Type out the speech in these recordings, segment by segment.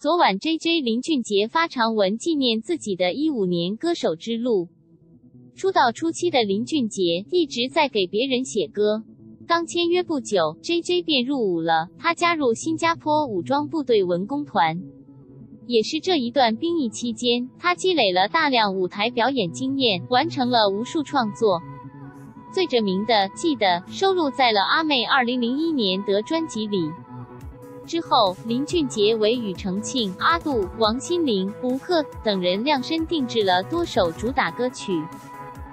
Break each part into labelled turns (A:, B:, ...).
A: 昨晚，J.J. 林俊杰发长文纪念自己的一五年歌手之路。出道初期的林俊杰一直在给别人写歌。刚签约不久，J.J. 便入伍了。他加入新加坡武装部队文工团。也是这一段兵役期间，他积累了大量舞台表演经验，完成了无数创作。最着名的《记得》收录在了阿妹2001年的专辑里。之后，林俊杰为庾澄庆、阿杜、王心凌、吴克等人量身定制了多首主打歌曲，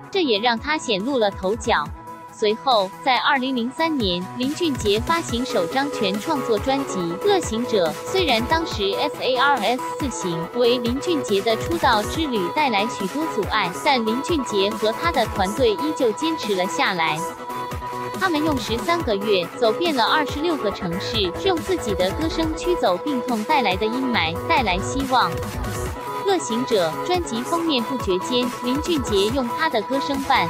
A: 这也让他显露了头角。随后，在二零零三年，林俊杰发行首张全创作专辑《乐行者》。虽然当时 SARS 四行为林俊杰的出道之旅带来许多阻碍，但林俊杰和他的团队依旧坚持了下来。他们用十三个月走遍了二十六个城市，用自己的歌声驱走病痛带来的阴霾，带来希望。《乐行者》专辑封面不绝间，林俊杰用他的歌声伴。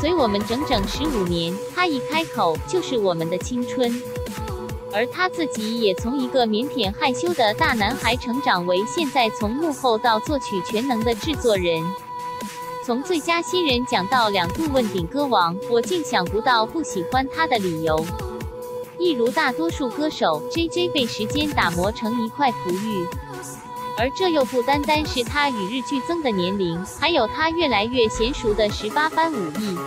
A: 随我们整整十五年，他一开口就是我们的青春，而他自己也从一个腼腆害羞的大男孩成长为现在从幕后到作曲全能的制作人，从最佳新人奖到两度问鼎歌王，我竟想不到不喜欢他的理由。一如大多数歌手，J J 被时间打磨成一块璞玉。而这又不单单是他与日俱增的年龄，还有他越来越娴熟的十八般武艺。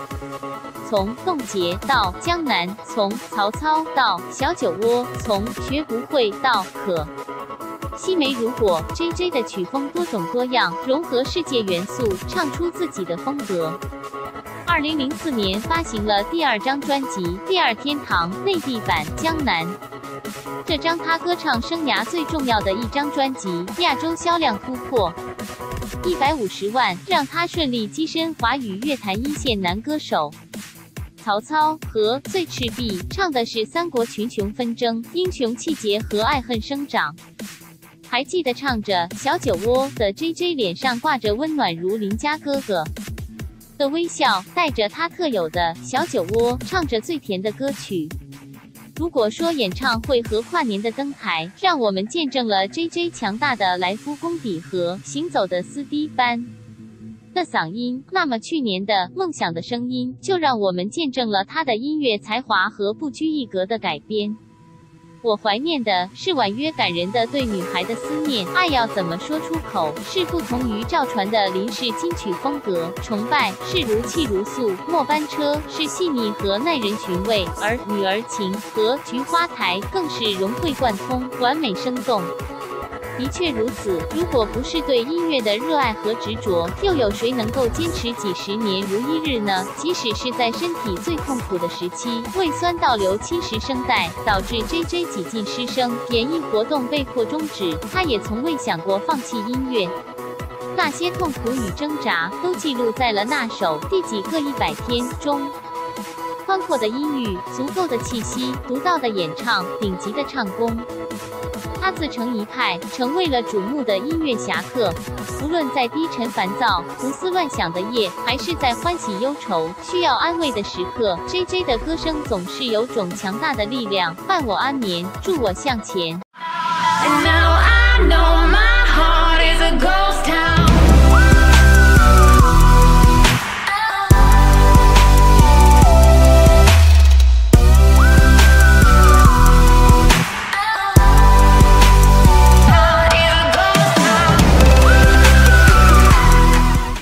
A: 从冻结到江南，从曹操到小酒窝，从学不会到可。西梅如果 J J 的曲风多种多样，融合世界元素，唱出自己的风格。二零零四年发行了第二张专辑《第二天堂》内地版《江南》。这张他歌唱生涯最重要的一张专辑，亚洲销量突破一百五十万，让他顺利跻身华语乐坛一线男歌手。曹操和醉赤壁唱的是三国群雄纷争、英雄气节和爱恨生长。还记得唱着小酒窝的 J J 脸上挂着温暖如邻家哥哥的微笑，带着他特有的小酒窝，唱着最甜的歌曲。如果说演唱会和跨年的登台让我们见证了 J J 强大的来福功底和行走的斯蒂班的嗓音，那么去年的梦想的声音就让我们见证了他的音乐才华和不拘一格的改编。我怀念的是婉约感人的对女孩的思念，爱要怎么说出口？是不同于赵传的林氏金曲风格，崇拜是如泣如诉，末班车是细腻和耐人寻味，而女儿情和菊花台更是融会贯通，完美生动。的确如此，如果不是对音乐的热爱和执着，又有谁能够坚持几十年如一日呢？即使是在身体最痛苦的时期，胃酸倒流侵蚀声带，导致 J J 几近失声，演艺活动被迫终止，他也从未想过放弃音乐。那些痛苦与挣扎，都记录在了那首《第几个一百天》中。宽阔的音域，足够的气息，独到的演唱，顶级的唱功。他自成一派，成为了瞩目的音乐侠客。无论在低沉烦躁、胡思乱想的夜，还是在欢喜忧愁、需要安慰的时刻，J J 的歌声总是有种强大的力量，伴我安眠，助我向前。And now I know